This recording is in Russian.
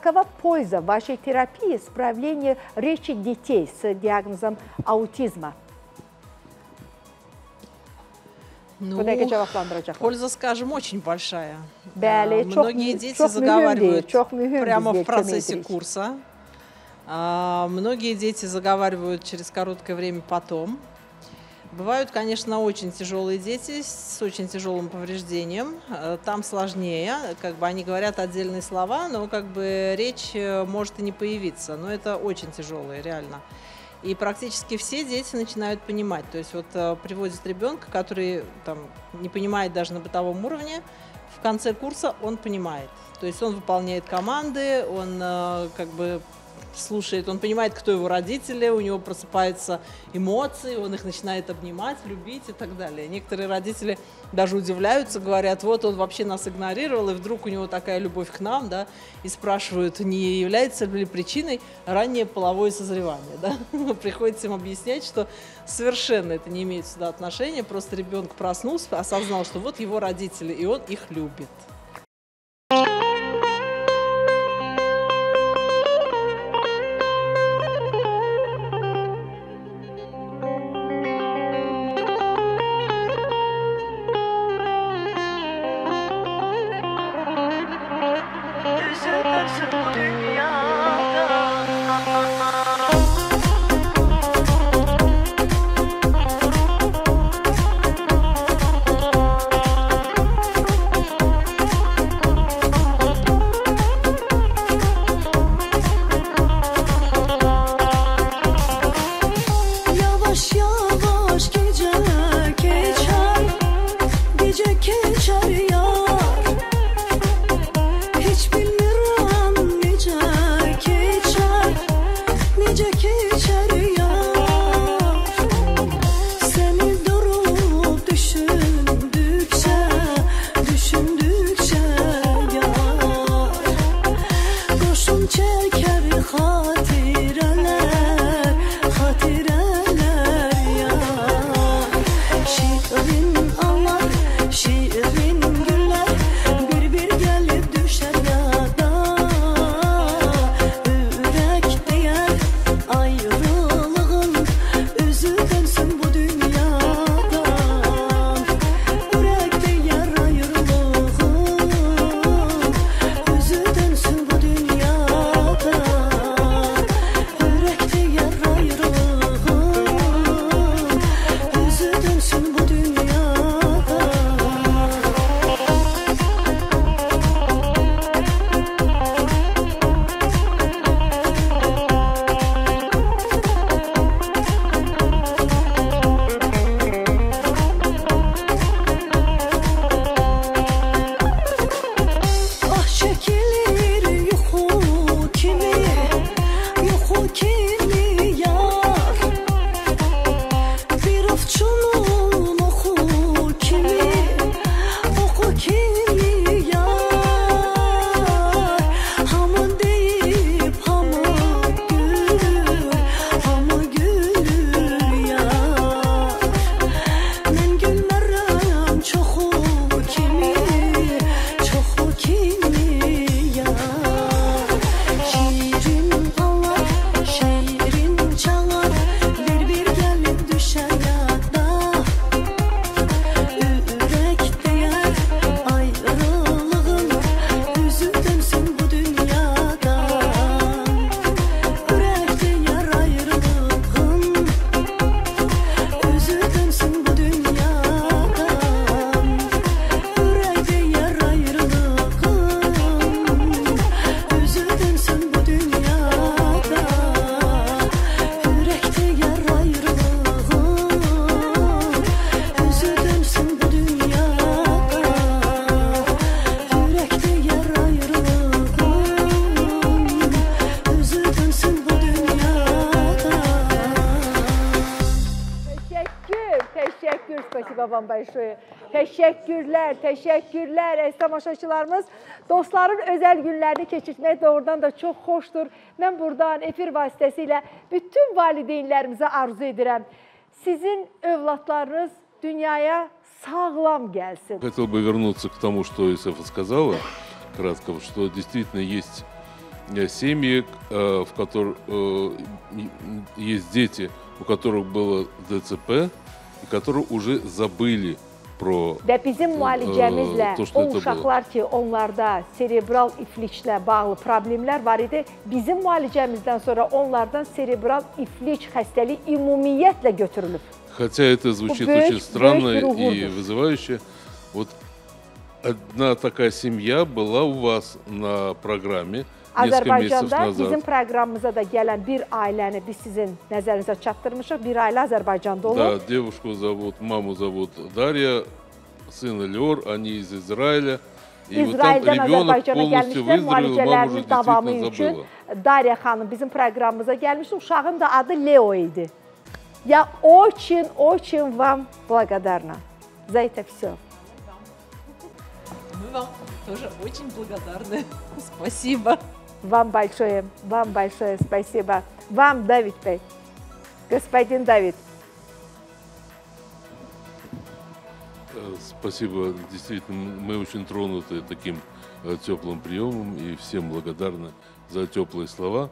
какова польза вашей терапии исправления речи детей с диагнозом аутизма? Ну, польза, скажем, очень большая. А, çox Многие mü- дети çox заговаривают mühüm прямо в процессе курса. А, Многие дети заговаривают через короткое время потом. Бывают, конечно, очень тяжелые дети с очень тяжелым повреждением. Э, Там сложнее, как бы они говорят отдельные слова, но как бы речь э, может и не появиться. Но это очень тяжелые, реально. И практически все дети начинают понимать. То есть вот э, приводят ребенка, который там не понимает даже на бытовом уровне, в конце курса он понимает. То есть он выполняет команды, он как бы слушает, он понимает, кто его родители, у него просыпаются эмоции, он их начинает обнимать, любить и так далее. Некоторые родители даже удивляются, говорят, вот он вообще нас игнорировал, и вдруг у него такая любовь к нам, да, и спрашивают, не является ли причиной раннее половое созревание, да. Приходится им объяснять, что совершенно это не имеет сюда отношения, просто ребенок проснулся, осознал, что вот его родители, и он их любит. dünyadan Teşekkür, teşekkür. Spasiba вам большое. Teşekkürler, teşekkürler əziz tamaşaçılarımız. Dostların özəl günlərini keçirmək doğrudan da çox xoşdur. Mən buradan efir vasitəsilə bütün valideynlərimizə arzu edirəm. Sizin övladlarınız dünyaya sağlam gəlsin. Хотел бы вернуться к тому, что Исефа сказала, кратко, что действительно есть э, семьи, э, в которых э, и- есть дети, у которых было ДЦП, и которые уже забыли про Və bizim müalicəmizlə что o uşaqlar ki, onlarda serebral ifliklə bağlı problemlər var idi, bizim müalicəmizdən sonra onlardan serebral iflik xəstəliyi ümumiyyətlə götürülüb. Хотя это звучит Бэйш- очень странно и вызывающе. Вот одна такая семья была у вас на программе Azərbaycanda bizim назад. proqramımıza da gələn bir ailəni biz sizin nəzərinizə çatdırmışıq. Bir ailə Azərbaycanda olub. Да, девушку зовут, маму зовут Дарья, сын Леор, они из Израиля. И вот там İsraildən ребенок Azərbaycana полностью gəlmişlər, выздоровел, мама уже müalicələrinin davamı действительно üçün забыла. Darya xanım bizim proqramımıza gəlmişdi. Uşağın da adı Leo idi. Я очень, очень вам благодарна за это все. Мы вам тоже очень благодарны. Спасибо. Вам большое, вам большое спасибо. Вам, Давид господин Давид. Э, Спасибо, действительно, мы очень тронуты таким э, теплым приемом и всем благодарны за теплые слова.